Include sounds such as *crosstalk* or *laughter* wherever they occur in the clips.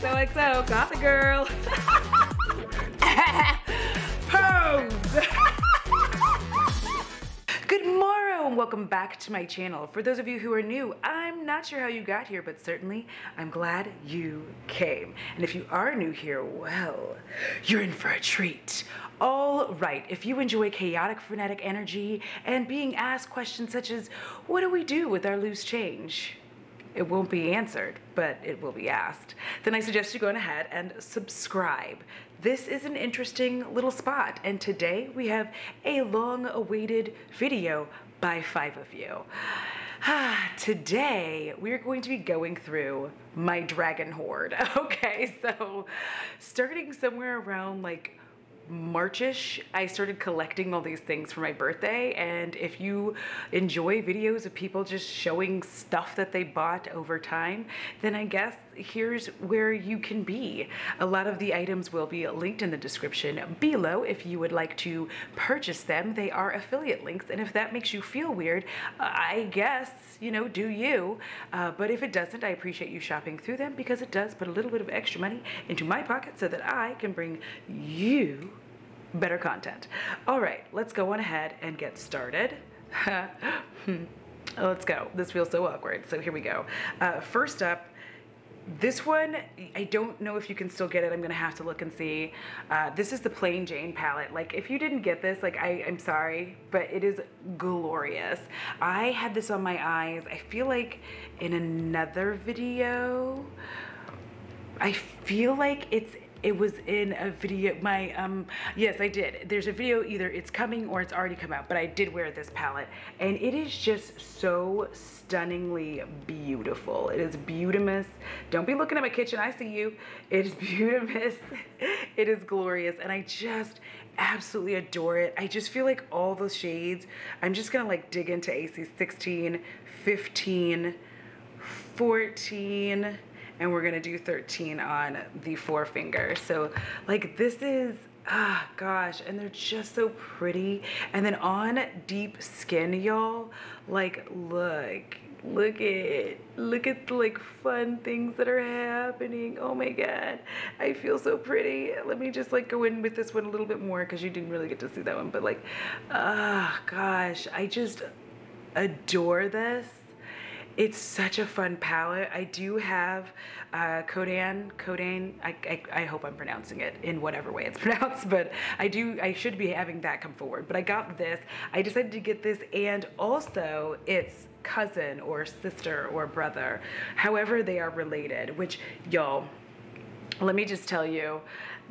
XOXO, Gossip Girl. *laughs* Pose. *laughs* Good morrow and welcome back to my channel. For those of you who are new, I'm not sure how you got here, but certainly I'm glad you came. And if you are new here, well, you're in for a treat. All right, if you enjoy chaotic frenetic energy and being asked questions such as, what do we do with our loose change? It won't be answered, but it will be asked. Then I suggest you go ahead and subscribe. This is an interesting little spot, and today we have a long awaited video by five of you. Ah, today, we're going to be going through my dragon hoard. *laughs* Okay, so starting somewhere around like Marchish, I started collecting all these things for my birthday. And if you enjoy videos of people just showing stuff that they bought over time, then I guess here's where you can be. A lot of the items will be linked in the description below if you would like to purchase them. They are affiliate links. And if that makes you feel weird, I guess, you know, do you. Uh, but if it doesn't, I appreciate you shopping through them because it does put a little bit of extra money into my pocket so that I can bring you better content. All right, let's go on ahead and get started. *laughs* let's go. This feels so awkward. So here we go. Uh, first up, this one, I don't know if you can still get it. I'm gonna have to look and see. Uh, this is the Plain Jane palette. Like if you didn't get this, like I, I'm sorry, but it is glorious. I had this on my eyes. I feel like in another video, I feel like it's it was in a video my um yes i did. There's a video either it's coming or it's already come out but i did wear this palette. And it is just so stunningly beautiful. It is beautimous don't be looking at my kitchen. I see you. It is *laughs* beautimous it is glorious. And i just absolutely adore it. I just feel like all the shades i'm just gonna like dig into ac 16 15 14 and we're gonna do 13 on the forefinger. So like this is, ah gosh, and they're just so pretty. And then on deep skin, y'all, like look, look at, look at the like fun things that are happening. Oh my God, I feel so pretty. Let me just like go in with this one a little bit more because you didn't really get to see that one, but like, ah gosh, I just adore this it's such a fun palette. I do have uh, Codan, Kodan, I, I, I, hope I'm pronouncing it in whatever way it's *laughs* pronounced, but I do, I should be having that come forward. But I got this, I decided to get this and also its cousin or sister or brother, however they are related, which y'all, let me just tell you,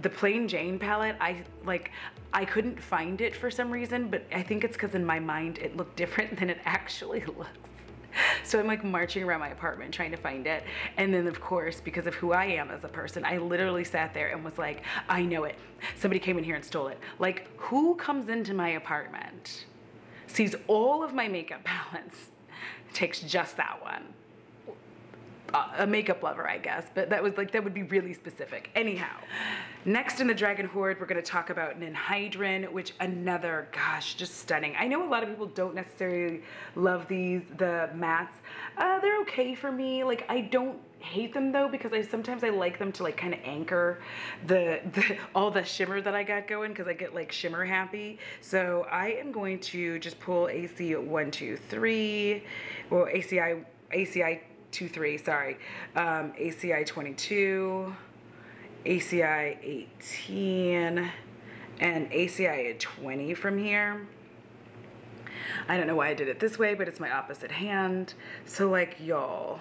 the plain Jane palette, I like, I couldn't find it for some reason, but I think it's because in my mind it looked different *laughs* than it actually *laughs* looks. *laughs* so I'm like marching around my apartment trying to find it. And then of course, because of who I am as a person, I literally sat there and was like, I know it. Somebody came in here and stole it. Like who comes into my apartment, sees all of my makeup *laughs* balance, takes just that one a makeup lover, I guess, but that was like, that would be really specific. Anyhow, next in the Dragon Hoard, we're gonna talk about Ninhydrin, which another, gosh, just stunning. I know a lot of people don't necessarily love these, the mattes. Uh, they're okay for me. Like, I don't hate them though because I sometimes I like them to like kind of anchor the, the all the shimmer that I got going because I get like shimmer happy. So I am going to just pull AC one, two, three, well ACI ACI 23, sorry, um, ACI 22, ACI 18, and ACI 20 from here. I don't know why I did it this way, but it's my opposite hand. So like y'all,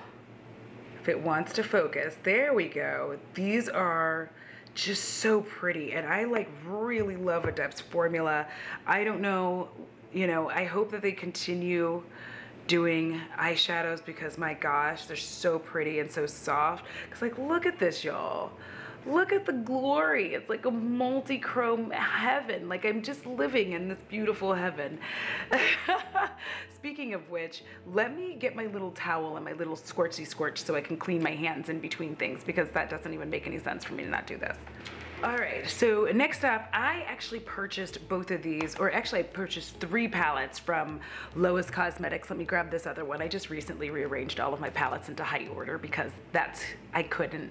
if it wants to focus, there we go. These are just so pretty. And I like really love Adept's formula. I don't know, you know, I hope that they continue doing eyeshadows because my gosh, they're so pretty and so soft. Cause like, look at this, y'all. Look at the glory. It's like a multi-chrome heaven. Like I'm just living in this beautiful heaven. *laughs* Speaking of which, let me get my little towel and my little squirty squirch so I can clean my hands in between things because that doesn't even make any sense for me to not do this. All right, so next up, I actually purchased both of these, or actually I purchased three palettes from Lois Cosmetics. Let me grab this other one. I just recently rearranged all of my palettes into high order because that's, I couldn't,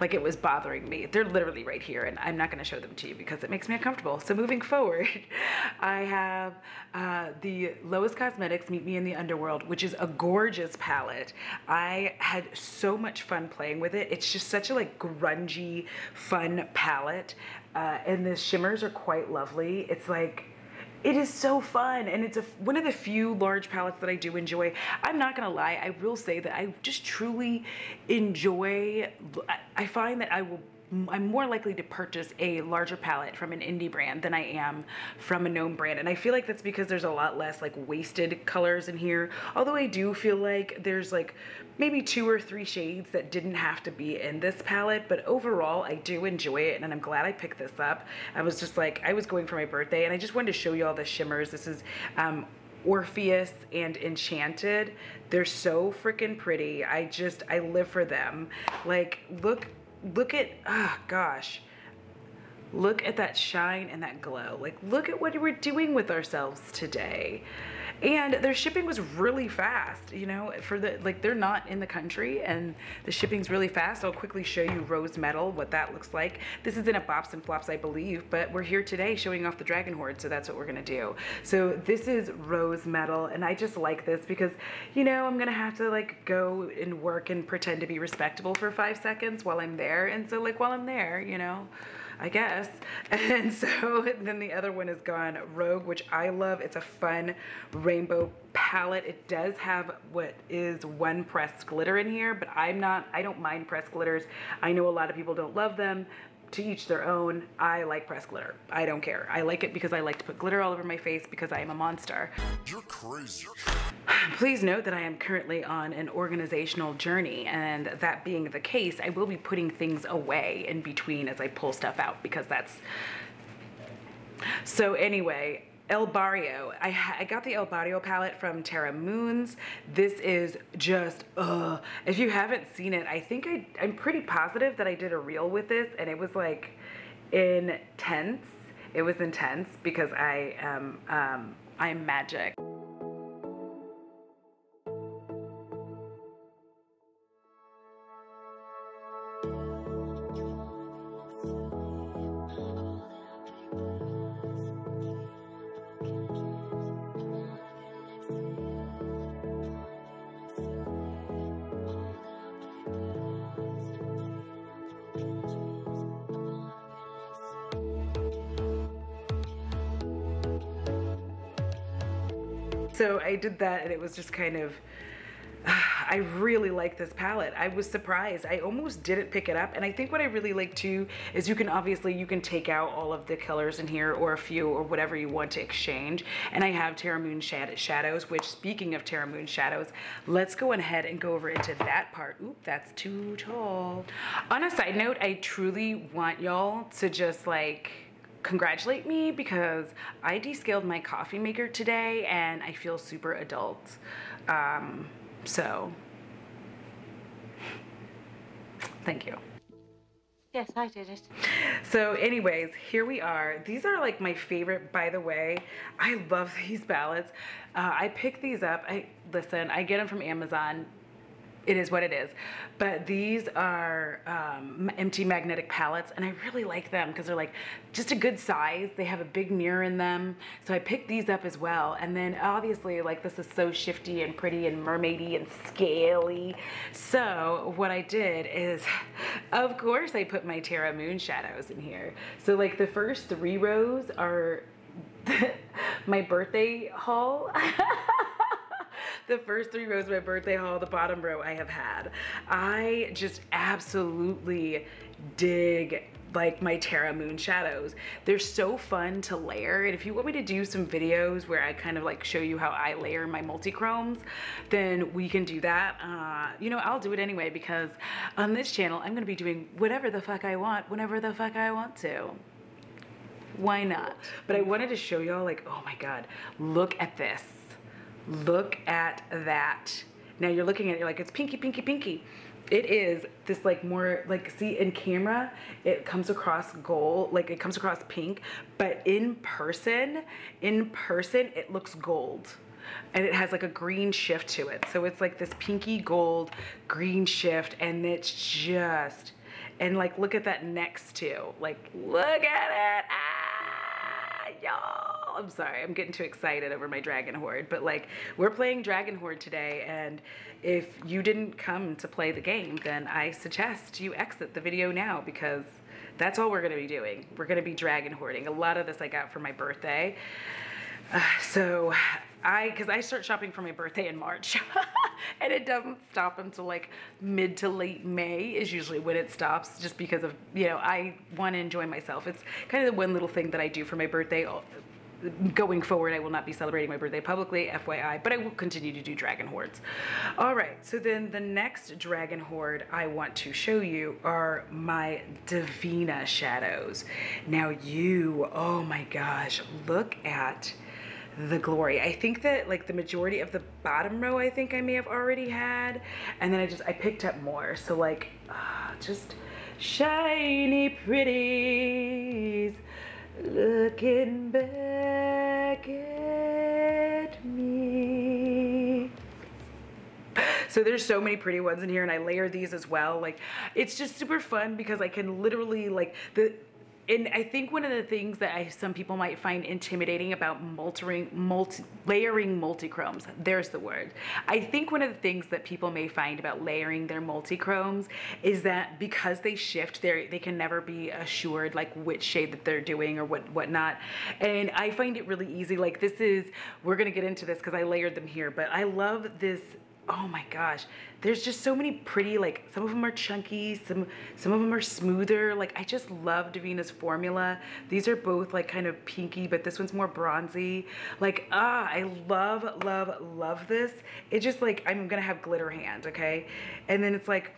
like it was bothering me. They're literally right here and I'm not gonna show them to you because it makes me uncomfortable. So moving *laughs* forward, I have uh, the Lois Cosmetics Meet Me in the Underworld, which is a gorgeous palette. I had so much fun playing with it. It's just such a like grungy, fun palette palette. Uh, and the shimmers are quite lovely. It's like, it is so fun and it's a, one of the few large palettes that I do enjoy. I'm not gonna lie, I will say that I just truly enjoy, I find that I will I'm more likely to purchase a larger palette from an indie brand than I am from a known brand. And I feel like that's because there's a lot less like wasted colors in here. Although I do feel like there's like maybe two or three shades that didn't have to be in this palette. But overall, I do enjoy it and I'm glad I picked this up. I was just like, I was going for my birthday and I just wanted to show you all the shimmers. This is um, Orpheus and Enchanted. They're so freaking pretty. I just, I live for them. Like, look look at, oh gosh, look at that shine and that glow. Like, look at what we're doing with ourselves today. And their shipping was really fast, you know, for the, like they're not in the country and the shipping's really fast. I'll quickly show you Rose Metal, what that looks like. This is in a Bops and Flops, I believe, but we're here today showing off the Dragon Hoard, so that's what we're gonna do. So this is Rose Metal, and I just like this because, you know, I'm gonna have to like go and work and pretend to be respectable for five seconds while I'm there. And so like while I'm there, you know, I guess. *laughs* And so *laughs* then the other one is gone Rogue, which I love. It's a fun rainbow palette. It does have what is one pressed glitter in here, but I'm not, I don't mind pressed glitters. I know a lot of people don't love them to each their own. I like press glitter. I don't care. I like it because I like to put glitter all over my face because I am a monster. You're crazy. *sighs* Please note that I am currently on an organizational journey and that being the case, I will be putting things away in between as I pull stuff out because that's... So anyway, El Barrio. I, I got the El Barrio palette from Terra Moons. This is just, uh, if you haven't seen it, I think I, I'm pretty positive that I did a reel with this and it was like intense. It was intense because I am, um, I'm magic. Did that and it was just kind of, *sighs* I really like this palette. I was surprised. I almost didn't pick it up. And I think what I really like too is you can obviously, you can take out all of the colors in here or a few or whatever you want to exchange. And I have Terra Moon Shadows, which speaking of Terra Moon Shadows, let's go ahead and go over into that part. Oop, that's too tall. On a side note, I truly want y'all to just like, congratulate me because I descaled my coffee maker today and I feel super adult. Um, so, thank you. Yes, I did it. So anyways, here we are. These are like my favorite, by the way. I love these *laughs* ballads. Uh, I picked these up. I Listen, I get them from Amazon it is what it is. But these are um, empty magnetic palettes and I really like them because they're like just a good size. They have a big mirror in them. So I picked these up as well. And then obviously like this is so shifty and pretty and mermaidy and scaly. So what I did is, *laughs* of course I put my Terra Moon shadows in here. So like the first three rows are *laughs* my birthday haul. *laughs* *laughs* the first three rows of my birthday haul, the bottom row I have had. I just absolutely dig like my Terra Moon shadows. They're so fun to layer. And if you want me to do some videos where I kind of like show you how I layer my multi-chromes, then we can do that. Uh, you know, I'll do it anyway because on this channel, I'm gonna be doing whatever the fuck I want, whenever the fuck I want to. Why not? But I wanted to show y'all like, oh my God, look at this. Look at that. Now you're looking at it, you're like, it's pinky, pinky, pinky. it is this like more like see in camera it comes across gold like it comes across pink but in person in person it looks gold and it has like a green shift to it so it's like this pinky gold green shift and it's just and like look at that next to like look at it ah, y'all I'm sorry, I'm getting too excited over my Dragon Hoard, but like we're playing Dragon Hoard today, and if you didn't come to play the game, then I suggest you exit the video now because that's all we're gonna be doing. We're gonna be Dragon Hoarding. A lot of this I got for my birthday. Uh, so I, because I start shopping for my birthday in March, *laughs* and it doesn't stop until like mid to late May is usually when it stops, just because of you know I want to enjoy myself. It's kind of the one little thing that I do for my birthday going forward, I will not be celebrating my birthday publicly, FYI, but I will continue to do dragon hoards. All right, so then the next dragon hoard I want to show you are my Devinah shadows. Now you, oh my gosh, look at the glory. I think that like the majority of the bottom row I think I may have already had and then I just I picked up more so like uh, just shiny pretties looking back at me. So there's so many pretty ones in here and I layer these as well. Like it's just super fun because I can literally like the and I think one of the things that I, some people might find intimidating about multi, multi, layering multichromes, there's the word. I think one of the things that people may find about layering their multichromes is that because they shift, they they can never be assured like which shade that they're doing or what whatnot. And I find it really easy. Like this is, we're gonna get into this because I layered them here, but I love this oh my gosh. There's just so many pretty like some of them are chunky some some of them are smoother. Like i just love Devinah's formula. These are both like kind of pinky but this one's more bronzy. Like ah i love love love this. It's just like i'm gonna have glitter hands okay? And then it's like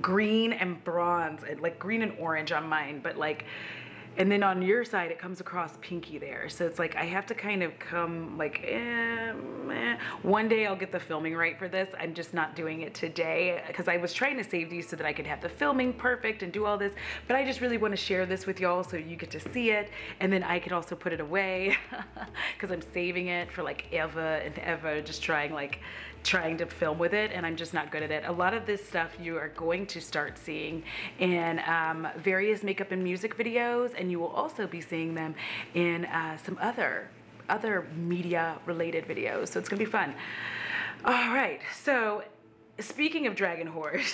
green and bronze like green and orange on mine but like and then on your side it comes across pinky there. So it's like I have to kind of come like eh, eh. one day I'll get the filming right for this. I'm just not doing it today because I was trying to save these so that I could have the filming perfect and do all this. But I just really want to share this with y'all so you get to see it. And then I could also put it away *laughs* because I'm saving it for like ever and ever just trying like trying to film with it and I'm just not good at it. A lot of this stuff you are going to start seeing in um, various makeup and music videos and you will also be seeing them in uh, some other other media related videos. So it's gonna be fun. All right, so speaking of Dragon Hoard, *laughs*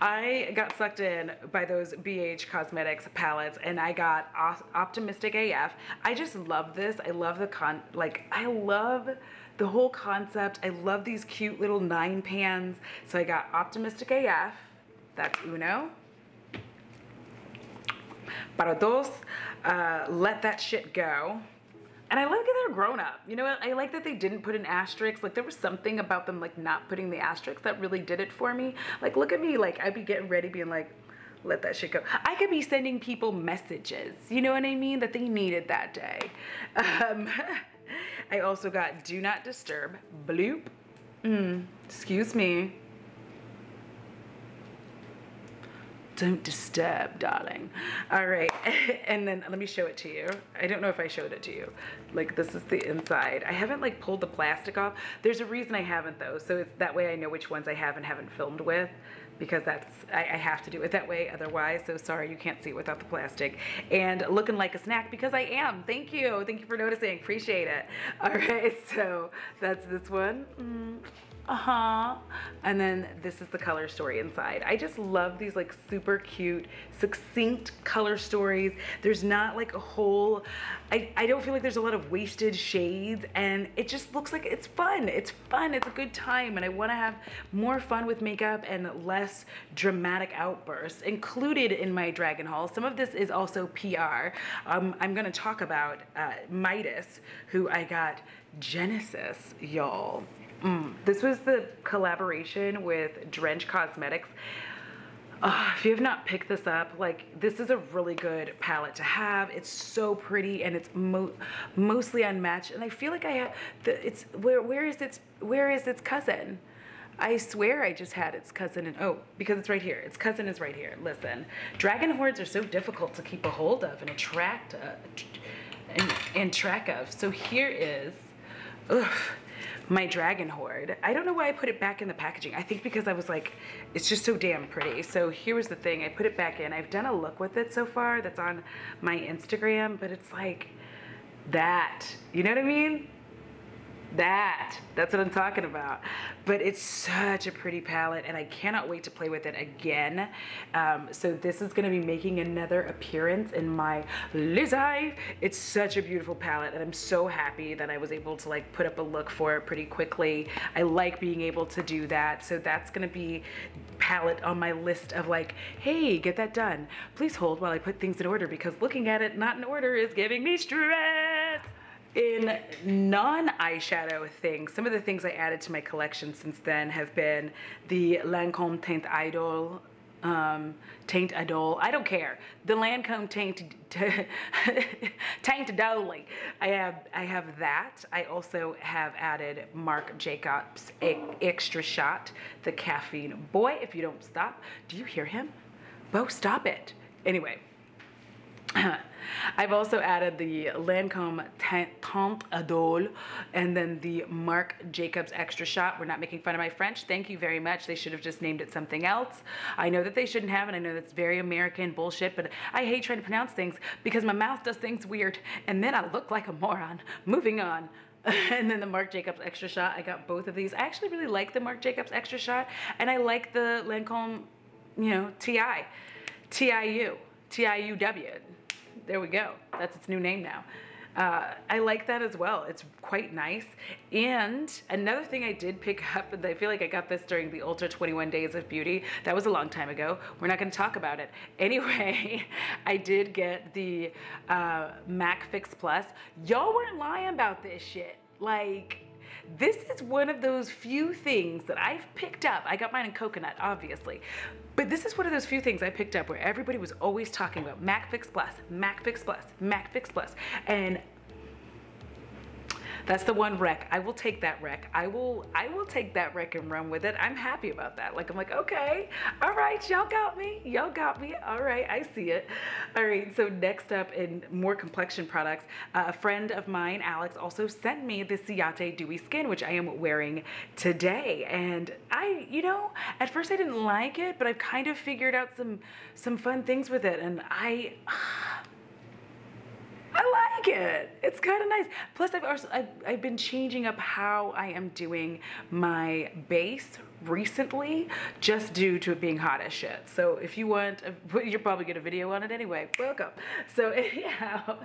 I got sucked in by those BH Cosmetics palettes and I got Optimistic AF. I just love this. I love the con, like, I love the whole concept. I love these cute little nine pans. So I got Optimistic AF, that's uno. Para dos, uh, let that shit go. And I like that they're grown up. You know, what? I like that they didn't put an asterisk. Like there was something about them like not putting the asterisk that really did it for me. Like look at me, like I'd be getting ready being like, let that shit go. I could be sending people messages, you know what I mean, that they needed that day. Um, *laughs* I also got Do Not Disturb, Bloop. Mm, excuse me. Don't disturb, darling. All right, *laughs* and then let me show it to you. I don't know if I showed it to you. Like this is the inside. I haven't like pulled the plastic off. There's a reason I haven't though, so it's that way I know which ones I have and haven't filmed with because that's I, I, have to do it that way otherwise so sorry you can't see it without the plastic. And looking like a snack because I am. Thank you. Thank you for noticing. Appreciate it. All right *laughs* so that's this one. Mm uh-huh. And then this is the color story inside. I just love these like super cute succinct color stories. There's not like a whole I, I don't feel like there's a lot of wasted shades and it just looks like it's fun. It's fun. It's a good time and i want to have more fun with makeup and less dramatic outbursts. Included in my dragon haul some of this is also pr um, i'm to talk about uh, midas who i got genesis y'all Mm. This was the collaboration with Drench Cosmetics. Uh, if you have not picked this up, like this is a really good palette to have. It's so pretty and it's mo mostly unmatched. And I feel like I have, the, it's, where, where is its, where is its cousin? I swear I just had its cousin and oh, because it's right here. Its cousin is right here. Listen, dragon hoards are so difficult to keep a hold of and attract uh, and, and track of. So here is, ugh, my dragon hoard. I don't know why I put it back in the packaging. I think because I was like, it's just so damn pretty. So here was the thing. I put it back in. I've done a look with it so far that's on my Instagram, but it's like that. You know what I mean? That that's what i'm talking about. But it's such a pretty palette and i cannot wait to play with it again. Um, so this is going to be making another appearance in my Lizzie. it's such a beautiful palette and i'm so happy that i was able to like put up a look for it pretty quickly. I like being able to do that. So that's going to be palette on my list of like hey get that done. Please hold while i put things in order because looking at it not in order is giving me stress in non-eyeshadow things, some of the things I added to my collection since then have been the Lancome Teint Idole um, Taint Idol. I don't care. The Lancome Taint Taint *laughs* Dolly. I have I have that. I also have added Marc Jacobs Extra Shot, the caffeine boy. If you don't stop, do you hear him? Bo, stop it. Anyway. *coughs* I've also added the Lancome Teint Idole and then the Marc Jacobs Extra Shot. We're not making fun of my French. Thank you very much. They should have just named it something else. I know that they shouldn't have, and I know that's very American bullshit, but I hate trying to pronounce things because my mouth does things weird, and then I look like a moron. Moving on. *laughs* and then the Marc Jacobs Extra Shot. I got both of these. I actually really like the Marc Jacobs Extra Shot, and I like the Lancome, you know, TI, TIU, TIUW there we go. That's its new name now. Uh, I like that as well. It's quite nice. And another thing I did pick *laughs* up, and I feel like I got this during the Ulta 21 Days of Beauty. That was a long time ago. We're not going to talk about it. *laughs* Anyway, I did get the uh, MAC Fix Plus. Y'all weren't lying about this shit. Like, this is one of those few things that I've picked up. I got mine in coconut, obviously. But this is one of those few things I picked up where everybody was always talking about MAC Fix Plus, MAC Fix Plus, MAC Fix Plus. And that's the one wreck. I will take that wreck. I will I will take that wreck and run with it. I'm happy about that. Like I'm like, okay, all right, y'all got me. Y'all got me. All right, I see it. All right, so next up in more complexion products, uh, a friend of mine, Alex, also sent me the Ciate Dewy Skin, which I am wearing today. And I, you know, at first I didn't like it, but I've kind of figured out some some fun things with it. And I I like it. It's kind of nice. Plus, I've also I've, I've been changing up how I am doing my base recently, just due to it being hot as shit. So if you want, *laughs* you'll probably get a video on it anyway. Welcome. So *laughs* anyhow,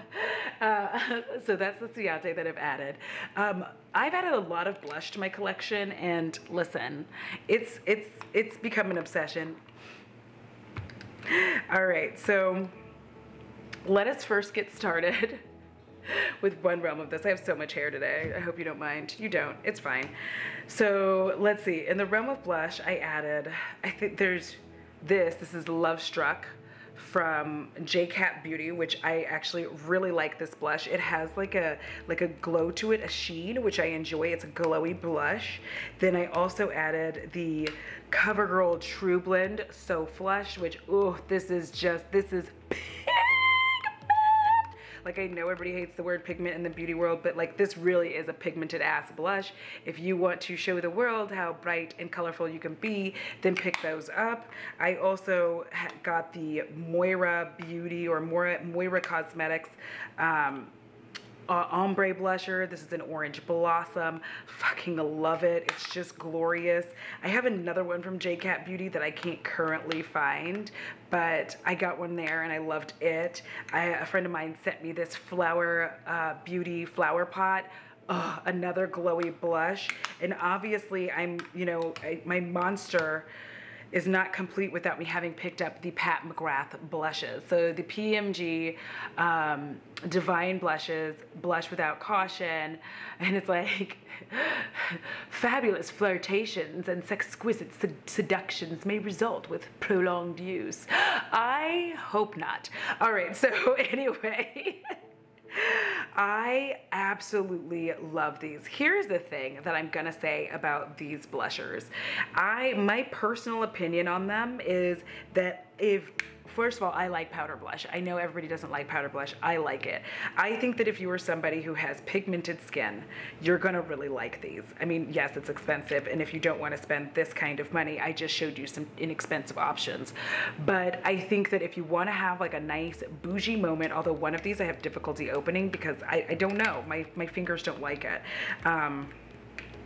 uh, *laughs* so that's the Ciate that I've added. Um, I've added a lot of blush to my collection, and listen, it's it's it's become an obsession. All right, so let us first get started *laughs* with one realm of this. I have so much hair today. I hope you don't mind. You don't. It's fine. So let's see. In the realm of blush, I added, I think there's this. This is Love Struck from JCat Beauty, which I actually really like this blush. It has like a like a glow to it, a sheen, which I enjoy. It's a glowy blush. Then I also added the CoverGirl True Blend So Flush, which, oh, this is just, this is like I know everybody hates the word pigment in the beauty world, but like this really is a pigmented ass blush. If you want to show the world how bright and colorful you can be, then pick those up. I also got the Moira Beauty or Moira, Moira Cosmetics um, uh, ombre blusher. This is an orange blossom. Fucking love it. It's just glorious. I have another one from JCat Beauty that I can't currently find, but I got one there and I loved it. I, a friend of mine sent me this Flower uh, Beauty flower pot. Another glowy blush. And obviously I'm, you know, I, my monster is not complete without me having picked up the Pat McGrath blushes. So the PMG um, Divine Blushes, Blush Without Caution, and it's like *laughs* fabulous flirtations and exquisite seductions may result with prolonged use. *gasps* I hope not. All right, so *laughs* anyway. I absolutely love these. Here's the thing that I'm gonna say about these blushers. I my personal opinion on them is that if first of all, I like powder blush. I know everybody doesn't like powder blush. I like it. I think that if you are somebody who has pigmented skin, you're gonna really like these. I mean, yes, it's expensive, and if you don't wanna spend this kind of money, I just showed you some inexpensive options. But I think that if you wanna have like a nice bougie moment, although one of these I have difficulty opening because I, I don't know, my, my fingers don't like it. Um,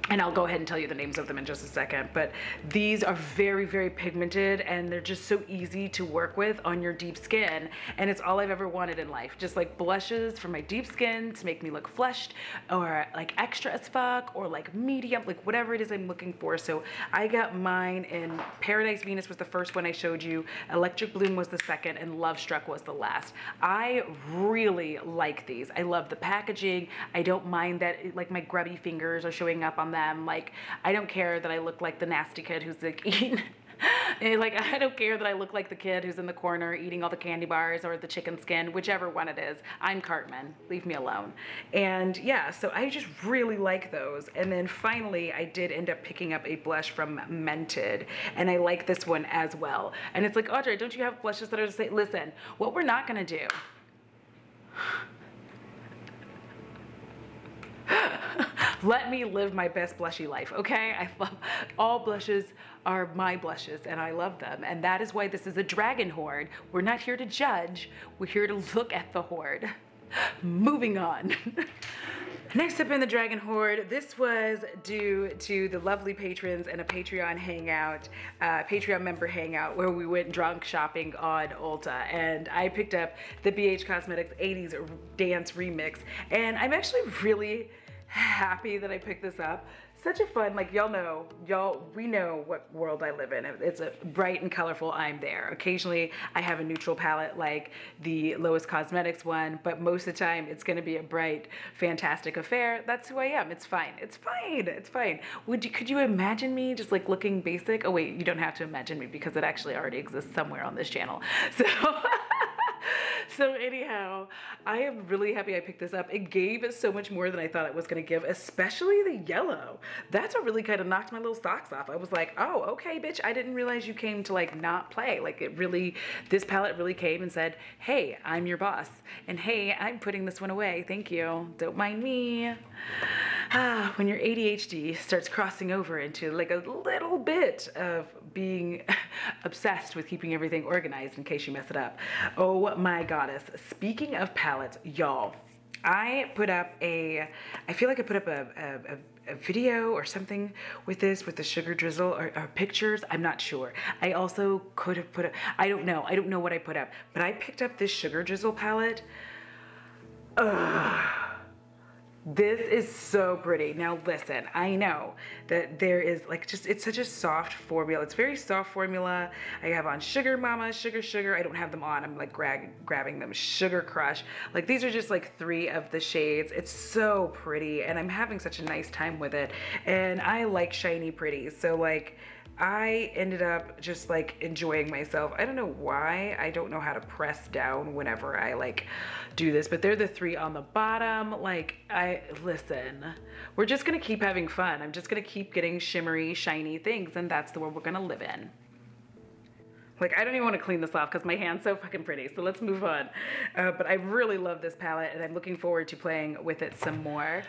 and I'll go ahead and tell you the names of them in just a second, but these are very, very pigmented and they're just so easy to work with on your deep skin. And it's all I've ever wanted in life. Just like blushes for my deep skin to make me look flushed or like extra as fuck or like medium, like whatever it is I'm looking for. So I got mine in Paradise Venus was the first one I showed you, Electric Bloom was the second, and Love Struck was the last. I really like these. I love the packaging. I don't mind that like my grubby fingers are showing up on them. Like, I don't care that I look like the nasty kid who's like *laughs* eating. like I don't care that I look like the kid who's in the corner eating all the candy bars or the chicken skin, whichever one it is. I'm Cartman. Leave me alone. And yeah, so I just really like those. And then finally, I did end up picking up a blush from Mented, and I like this one as well. And it's like, Audra, don't you have blushes that are the same? Listen, what we're not gonna do *laughs* *laughs* let me live my best blushy life, okay? I love all blushes are my blushes and I love them. And that is why this is a dragon hoard. We're not here to judge, we're here to look at the hoard. Moving on. *laughs* Next up in the Dragon Hoard, this was due to the lovely patrons and a Patreon hangout, uh, Patreon member hangout, where we went drunk shopping on Ulta. And I picked up the BH Cosmetics 80s Dance Remix. And I'm actually really happy that I picked this up. Such a fun, like y'all know, y'all, we know what world I live in. It's a bright and colorful, I'm there. Occasionally I have a neutral palette like the Lois Cosmetics one, but most of the time it's gonna be a bright, fantastic affair. That's who I am, it's fine, it's fine, it's fine. Would you, could you imagine me just like looking basic? Oh wait, you don't have to imagine me because it actually already exists somewhere on this channel. *laughs* So. *laughs* *laughs* so anyhow, I am really happy I picked this up. It gave so much more than I thought it was gonna give, especially the yellow. That's what really kind of knocked my little socks off. I was like, oh, okay, bitch, I didn't realize you came to like not play. Like it really, this palette really came and said, hey, I'm your boss. And hey, I'm putting this one away, thank you. Don't mind me. Ah, *sighs* when your ADHD starts crossing over into like a little bit of being *laughs* obsessed with keeping everything organized in case you mess it up. Oh my goddess. Speaking of palettes, y'all, I put up a, I feel like I put up a, a, a, video or something with this, with the sugar drizzle or, or, pictures. I'm not sure. I also could have put up, I don't know. I don't know what I put up, but I picked up this sugar drizzle palette. Ugh this is so pretty. Now listen, I know that there is like just, it's such a soft formula. It's very soft formula. I have on Sugar Mama, Sugar Sugar. I don't have them on. I'm like gra grabbing them. Sugar Crush. Like these are just like three of the shades. It's so pretty and I'm having such a nice time with it. And I like shiny pretty. So like, I ended up just like enjoying myself. I don't know why. I don't know how to press down whenever I like do this, but they're the three on the bottom. Like I, listen, we're just gonna keep having fun. I'm just gonna keep getting shimmery, shiny things and that's the world we're gonna live in. Like I don't even want to clean this off because my hand's so fucking pretty. So let's move on. Uh, but I really love this palette and I'm looking forward to playing with it some more.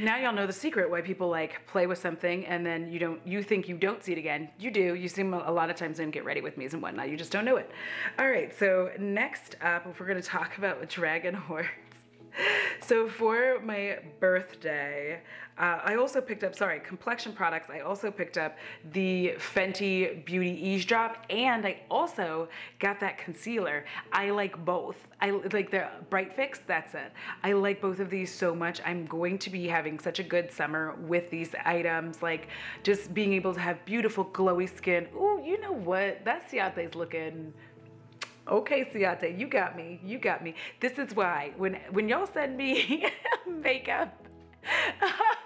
Now y'all know the secret why people like play with something and then you don't, you think you don't see it again. You do. You see them a lot of times in Get Ready With Me's and whatnot. You just don't know it. All right. So next up, we're going to talk about Dragon Horse. *laughs* So for my birthday, uh, I also picked up, sorry, complexion products. I also picked up the Fenty Beauty Eaze Drop and I also got that concealer. I like both. I like the Bright Fix, that's it. I like both of these so much. I'm going to be having such a good summer with these items, like just being able to have beautiful glowy skin. Ooh, you know what? That Ciate's looking okay Ciate, you got me, you got me. This is why when when y'all send me *laughs* makeup, *laughs*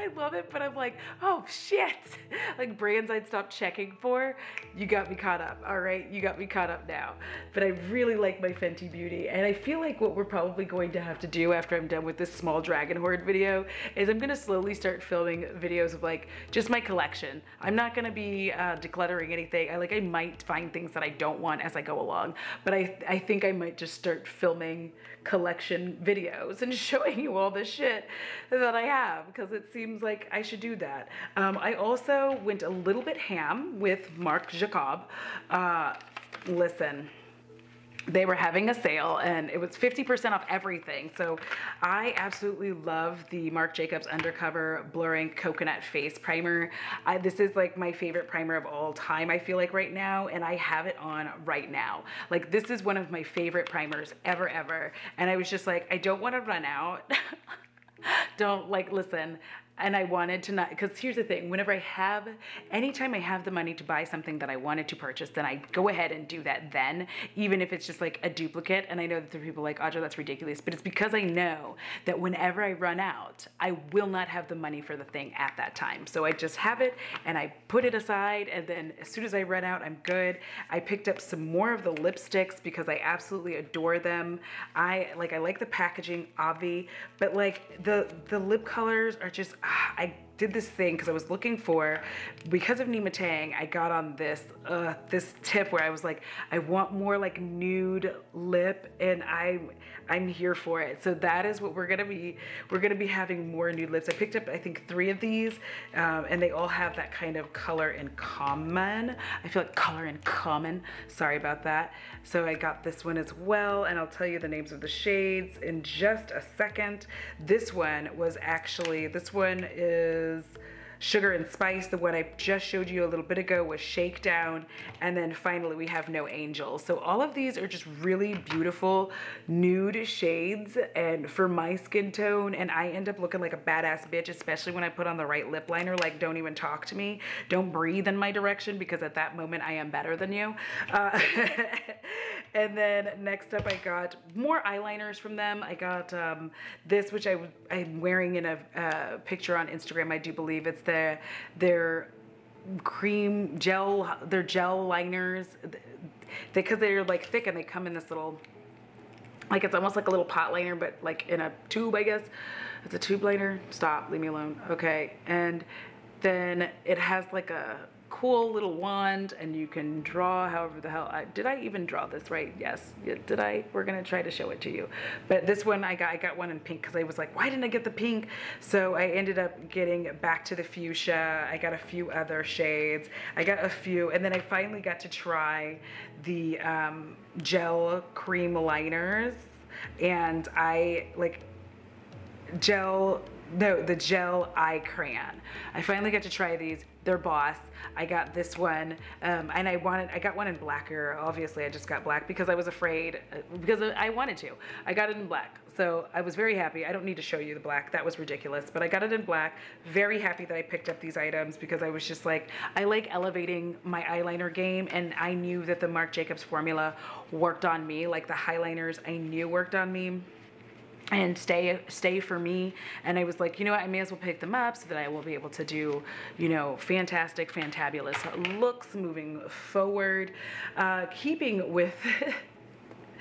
I love it, but I'm like, oh shit. *laughs* Like brands I'd stopped checking for, you got me caught up, all right? You got me caught up now. But I really like my Fenty Beauty. And I feel like what we're probably going to have to do after I'm done with this small Dragon hoard video is I'm gonna slowly start filming videos of like just my collection. I'm not gonna be uh, decluttering anything. I like, I might find things that I don't want as I go along, but I, I think I might just start filming collection videos and *laughs* showing you all the shit that I have because it seems like I should do that. Um, I also went a little bit ham with Marc Jacob. Uh, listen, they were having a sale and it was 50% off everything. So I absolutely love the Marc Jacobs Undercover Blurring Coconut Face Primer. I, this is like my favorite primer of all time, I feel like right now, and I have it on right now. Like this is one of my favorite primers ever, ever. And I was just like, I don't want to run out. *laughs* don't like listen and I wanted to not, because here's the thing, whenever I have, anytime I have the money to buy something that I wanted to purchase, then I go ahead and do that then, even if it's just like a duplicate. And I know that there are people like, Audra, that's ridiculous, but it's because I know that whenever I run out, I will not have the money for the thing at that time. So I just have it and I put it aside and then as soon as I run out, I'm good. I picked up some more of the lipsticks because I absolutely adore them. I like, I like the packaging, Avi, but like the, the lip colors are just, I did this thing because I was looking for, because of Nima Tang, I got on this uh, this tip where I was like, I want more like nude lip, and I'm I'm here for it. So that is what we're gonna be. We're gonna be having more nude lips. I picked up I think three of these, um, and they all have that kind of color in common. I feel like color in common. Sorry about that. So I got this one as well, and I'll tell you the names of the shades in just a second. This one was actually this one is Sugar and Spice. The one I just showed you a little bit ago was Shakedown. And then finally we have No Angels. So all of these are just really beautiful nude shades and for my skin tone. And I end up looking like a badass bitch, especially when I put on the right lip liner. Like don't even talk to me. Don't breathe in my direction because at that moment I am better than you. Uh, *laughs* and then next up I got more eyeliners from them. I got um, this, which I, I'm wearing in a uh, picture on Instagram, I do believe. It's their their cream gel their gel liners because they, are like thick and they come in this little like it's almost like a little pot liner but like in a tube I guess. It's a tube liner. Stop. Leave me alone. Okay. And then it has like a cool little wand and you can draw however the hell I, did I even draw this? Right yes. Did I? We're gonna try to show it to you. But this one I got I got one in pink because I was like why didn't I get the pink? So I ended up getting back to the fuchsia. I got a few other shades. I got a few and then I finally got to try the um, gel cream liners. And I like gel no the gel eye crayon I finally got to try these They're boss. I got this one, um, and I wanted, I got one in blacker. Obviously, I just got black because I was afraid, uh, because I wanted to. I got it in black, so I was very happy. I don't need to show you the black, that was ridiculous, but I got it in black. Very happy that I picked up these items because I was just like, I like elevating my eyeliner game, and I knew that the Marc Jacobs formula worked on me, like the highliners I knew worked on me and stay stay for me. And i was like you know what? I may as well pick them up so that i will be able to do you know fantastic fantabulous looks moving forward. Uh, keeping with *laughs*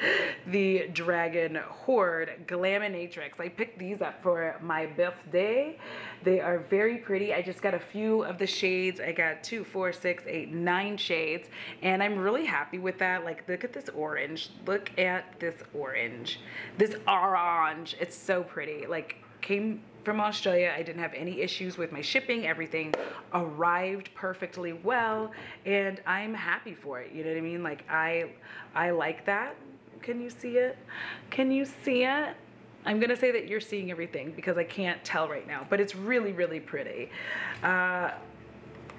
*laughs* the Dragon Hoard Glaminatrix. I picked these up for my birthday. They are very pretty. I just got a few of the shades. I got two, four, six, eight, nine shades. And I'm really happy with that. Like, look at this orange. Look at this orange. This orange. It's so pretty. Like, came from Australia. I didn't have any issues with my shipping. Everything arrived perfectly well and I'm happy for it. You know what I mean? Like I I like that. Can you see it? Can you see it? I'm gonna say that you're seeing everything because I can't tell right now, but it's really, really pretty. Uh,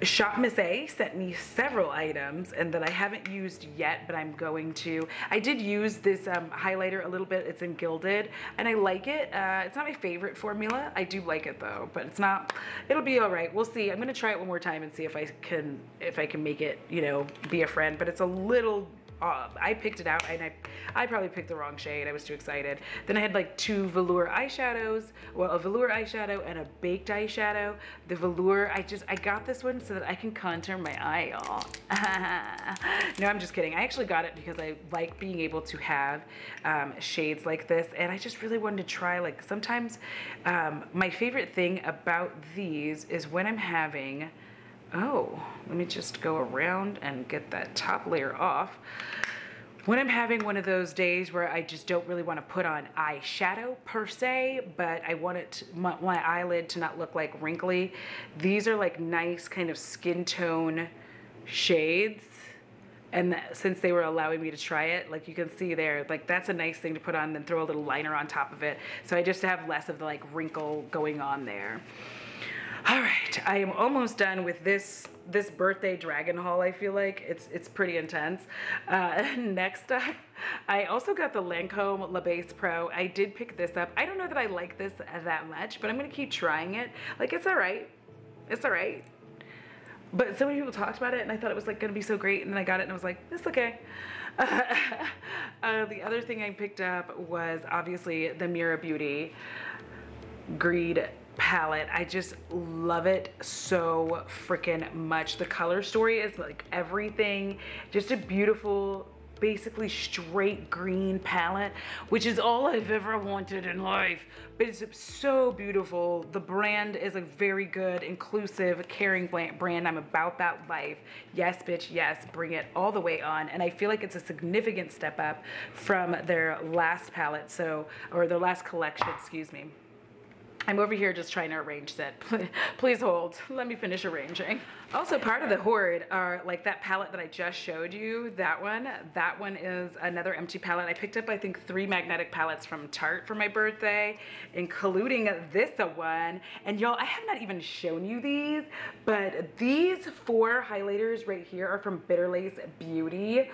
Shop Miss A sent me several items and that I haven't used yet, but I'm going to. I did use this um, highlighter a little bit. It's in Gilded and I like it. Uh, it's not my favorite formula. I do like it though, but it's not, it'll be all right. We'll see. I'm gonna try it one more time and see if I can, if I can make it, you know, be a friend, but it's a little uh, I picked it out and I, I probably picked the wrong shade. I was too excited. Then I had like two velour eyeshadows, well, a velour eyeshadow and a baked eyeshadow. The velour, I just, I got this one so that I can contour my eye, y'all. *laughs* no, I'm just kidding. I actually got it because I like being able to have um, shades like this. And I just really wanted to try, like sometimes um, my favorite thing about these is when I'm having Oh, let me just go around and get that top layer off. When I'm having one of those days where I just don't really want to put on eyeshadow per se, but I want it to, my, my eyelid to not look like wrinkly, these are like nice kind of skin tone shades. And since they were allowing me to try it like you can see there like that's a nice thing to put on then throw a little liner on top of it. So I just have less of the like wrinkle going on there all right, I am almost done with this this birthday dragon haul. I feel like it's it's pretty intense. Uh, *laughs* next up, I also got the Lancome La Base Pro. I did pick this up. I don't know that I like this that much, but I'm gonna keep trying it. Like it's all right. It's all right. But so many people talked about it, and I thought it was like gonna be so great, and then I got it, and I was like, it's okay. Uh, *laughs* uh, the other thing I picked up was obviously the Mira Beauty Greed palette. I just love it so freaking much. The color story is like everything. Just a beautiful, basically straight green palette, which is all I've ever wanted in life. But it's so beautiful. The brand is a very good, inclusive, caring brand. I'm about that life. Yes, bitch, yes, bring it all the way on. And I feel like it's a significant step up from their last palette, so, or their last collection, excuse me. I'm over here just trying to arrange set. *laughs* Please hold. Let me finish arranging. Also part of the hoard are like that palette that I just showed you, that one. That one is another empty palette. I picked up I think three magnetic palettes from Tarte for my birthday, including this one. And y'all, I have not even shown you these, but these four highlighters right here are from Bitter Lace Beauty.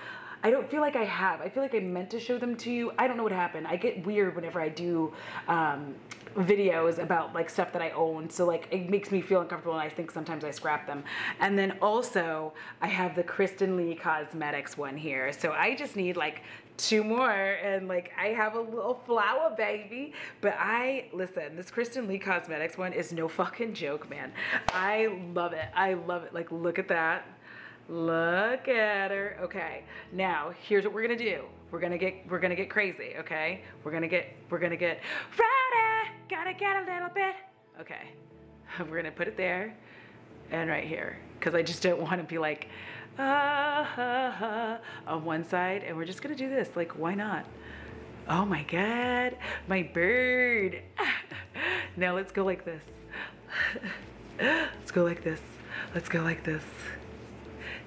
I don't feel like I have. I feel like I meant to show them to you. I don't know what happened. I get weird whenever I do um, videos about like stuff that I own. So like it makes me feel uncomfortable and I think sometimes I scrap them. And then also I have the Kristen Lee Cosmetics one here. So I just need like two more and like I have a little flower baby. But I, listen, this Kristen Lee Cosmetics one is no fucking joke, man. I love it. I love it. Like look at that. Look at her. Okay, now here's what we're gonna do. We're gonna get we're gonna get crazy. Okay, we're gonna get we're gonna get Friday. Gotta get a little bit. Okay, *laughs* we're gonna put it there and right here because I just don't want to be like ah, ah, ah, on one side, and we're just gonna do this. Like, why not? Oh my God, my bird. *laughs* now *laughs* let's go like this. let's go like this. Let's go like this.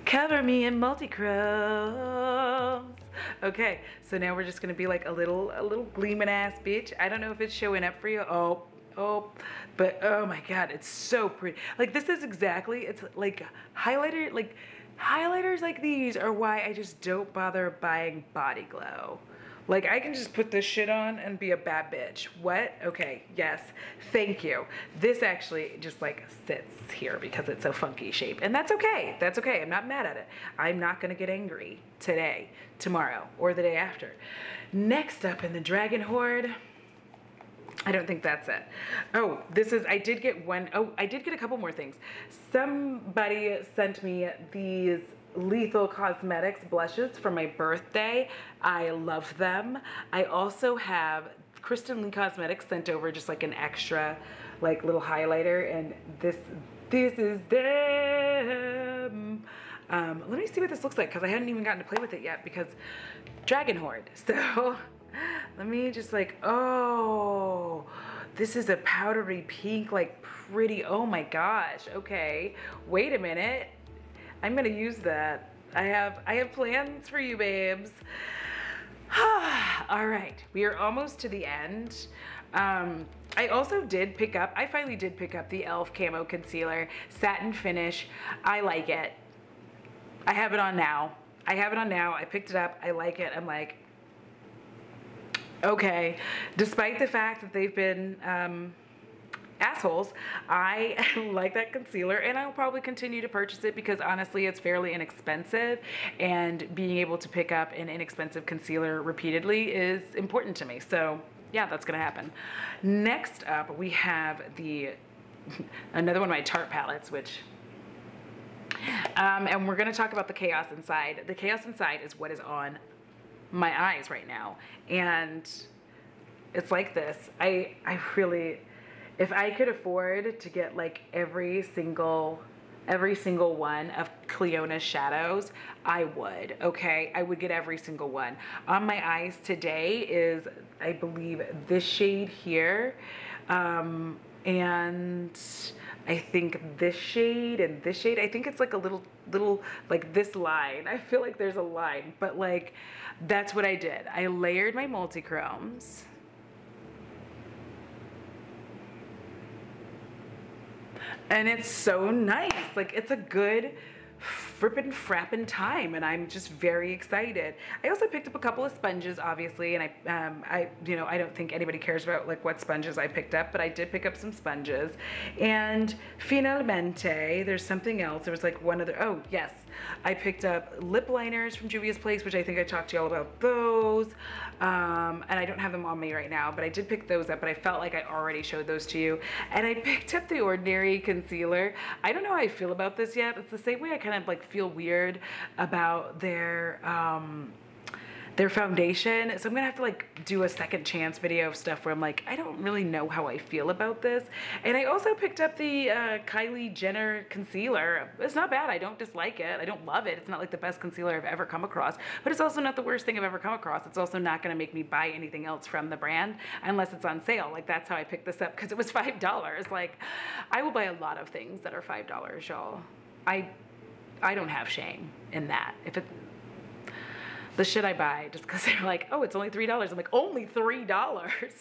Cover me in multi-chromes. Okay, so now we're just gonna be like a little, a little gleaming ass bitch. I don't know if it's showing up for you. Oh, oh, but oh my God, it's so pretty. Like this is exactly, it's like highlighter, like highlighters like these are why I just don't bother buying Body Glow. Like I can just put this shit on and be a bad bitch. What? Okay, yes, thank you. This actually just like sits here because it's a funky shape and that's okay. That's okay, I'm not mad at it. I'm not gonna get angry today, tomorrow, or the day after. Next up in the Dragon Hoard. I don't think that's it. Oh, this is, I did get one, oh, I did get a couple more things. Somebody sent me these Lethal Cosmetics blushes for my birthday. I love them. I also have Kristen Lee Cosmetics sent over just like an extra like little highlighter and this this is them. Um, let me see what this looks like because I hadn't even gotten to play with it yet because Dragon Hoard. *laughs* So let me just like, oh, this is a powdery pink, like pretty, oh my gosh, okay. Wait a minute. I'm gonna use that. I have I have plans for you, babes. *sighs* All right, we are almost to the end. Um, I also did pick up, I finally did pick up the e.l.f. Camo Concealer, satin finish. I like it. I have it on now. I have it on now. I picked it up. I like it. I'm like, okay. Despite the fact that they've been um, assholes, I *laughs* like that concealer and I'll probably continue to purchase it because honestly it's fairly inexpensive and being able to pick up an inexpensive concealer repeatedly is important to me. So yeah, that's gonna happen. Next up, we have the *laughs* another one of my Tarte palettes, which um, and we're gonna talk about the chaos inside. The chaos inside is what is on my eyes right now. And it's like this. I, I really, if I could afford to get like every single every single one of Clionadh's shadows, I would, okay? I would get every single one. On my eyes today is, I believe, this shade here. Um, and I think this shade and this shade, I think it's like a little, little, like this line. I feel like there's a line, but like, that's what I did. I layered my multi-chromes. And it's so nice. Like, it's a good, frippin' frappin' time and I'm just very excited. I also picked up a couple of sponges obviously and I, um, I, you know, I don't think anybody cares about like what sponges I picked up, but I did pick up some sponges. And finalmente, there's something else. There was like one other, oh yes, I picked up lip liners from Juvia's Place, which I think I talked to y'all about those. Um, and I don't have them on me right now, but I did pick those up, but I felt like I already showed those to you. And I picked up the Ordinary Concealer. I don't know how I feel about this yet. It's the same way I kind of like feel weird about their, um, their foundation. So I'm gonna have to like do a second chance video of stuff where I'm like, I don't really know how I feel about this. And I also picked up the uh, Kylie Jenner concealer. It's not bad, I don't dislike it. I don't love it. It's not like the best concealer I've ever come across, but it's also not the worst thing I've ever come across. It's also not gonna make me buy anything else from the brand unless it's on sale. Like that's how I picked this up because it was *laughs* $5. Like I will buy a lot of things that are $5, y'all. I I don't have shame in that. If it, the shit I buy just because *laughs* they're like, oh, it's only $3. I'm like, only $3?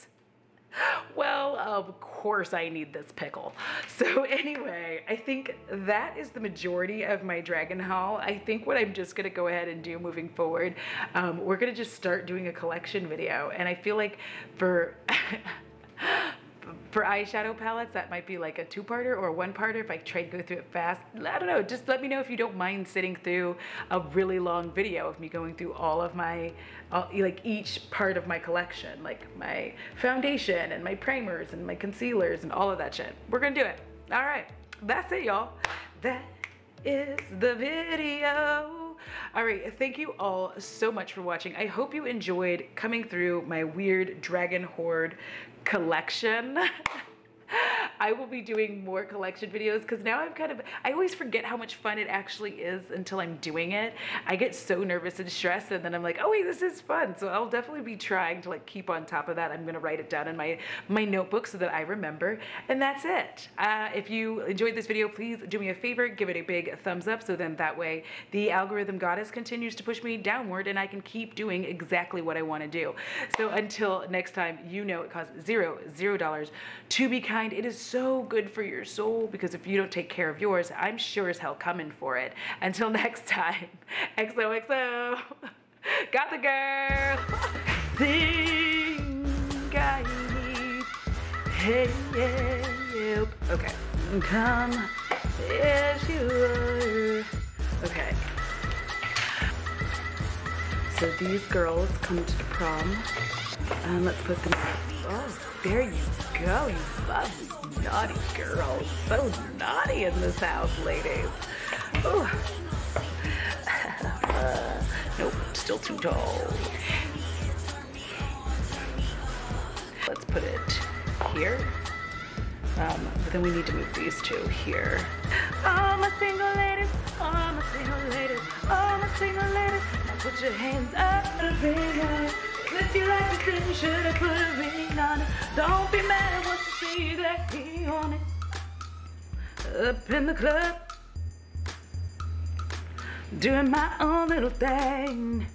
*laughs* well, of course I need this pickle. *laughs* So anyway, I think that is the majority of my dragon haul. I think what I'm just gonna go ahead and do moving forward, um, we're gonna just start doing a collection video. And I feel like for, for eyeshadow palettes, that might be like a two-parter or a one-parter if I try to go through it fast. I don't know, just let me know if you don't mind sitting through a really long video of me going through all of my, all, like each part of my collection, like my foundation and my primers and my concealers and all of that shit. We're gonna do it. All right, that's it, y'all. That is the video. All right, thank you all so much for watching. I hope you enjoyed coming through my weird dragon hoard collection. *laughs* I will be doing more collection videos because now I'm kind of, I always forget how much fun it actually is until I'm doing it. I get so nervous and stressed and then I'm like, oh wait, this is fun. So I'll definitely be trying to like keep on top of that. I'm gonna write it down in my, my notebook so that I remember. And that's it. Uh, if you enjoyed this video, please do me a favor, give it a big thumbs up so then that way the algorithm goddess continues to push me downward and I can keep doing exactly what I wanna do. So until next time, you know it costs zero, zero dollars to be kind. It is so good for your soul because if you don't take care of yours, I'm sure as hell coming for it. Until *laughs* next time, XOXO. *laughs* Got the girl. *laughs* Think I need help. Okay. Come as you are. Okay. So these girls come to the prom. And let's put them. Oh, there you go, you lovely naughty girls. So naughty in this house, ladies. *laughs* uh, nope, still too tall. Let's put it here. Um, but then we need to move these two here. All my single single ladies, all my single. Now put your hands up a ring. If you like should put a ring on it. Don't be mad once you that ring on it. Up in the club, doing my own little thing.